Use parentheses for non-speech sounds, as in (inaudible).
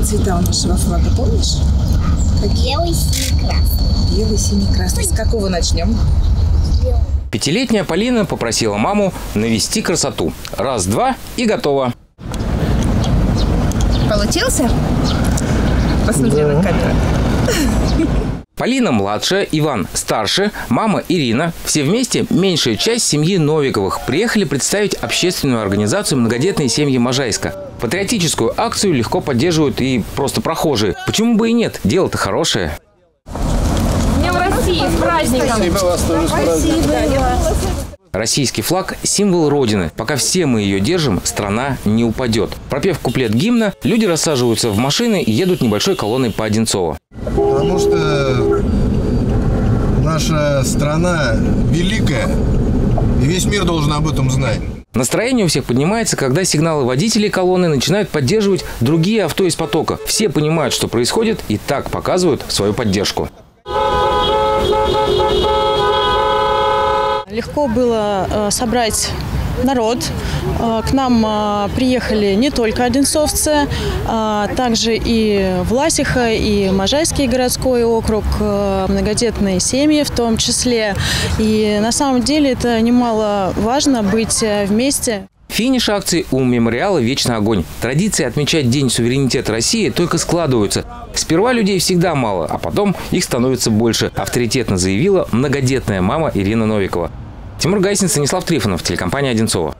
цвета у нашего флага, помнишь? Белый, синий, красный. Белый, синий, красный. С какого начнем? Пятилетняя Полина попросила маму навести красоту. Раз-два и готово. Получился? Посмотри на камеру. (laughs) Полина младшая, Иван старше, мама Ирина. Все вместе, меньшая часть семьи Новиковых, приехали представить общественную организацию «Многодетные семьи Можайска». Патриотическую акцию легко поддерживают и просто прохожие. Почему бы и нет? Дело-то хорошее. Днем России, с праздником! Спасибо вас тоже с праздником. Российский флаг – символ Родины. Пока все мы ее держим, страна не упадет. Пропев куплет гимна, люди рассаживаются в машины и едут небольшой колонной по Одинцово. Потому что наша страна великая, и весь мир должен об этом знать. Настроение у всех поднимается, когда сигналы водителей колонны начинают поддерживать другие авто из потока. Все понимают, что происходит, и так показывают свою поддержку. Легко было э, собрать народ. Э, К нам э, приехали не только одинцовцы, а также и Власиха, и Можайский городской округ, э, многодетные семьи в том числе. И на самом деле это немаловажно быть э, вместе. Финиш акции у мемориала «Вечный огонь». Традиции отмечать День суверенитета России только складываются. Сперва людей всегда мало, а потом их становится больше, авторитетно заявила многодетная мама Ирина Новикова. Тимур Гайсин, Станислав Трифонов, телекомпания «Одинцова».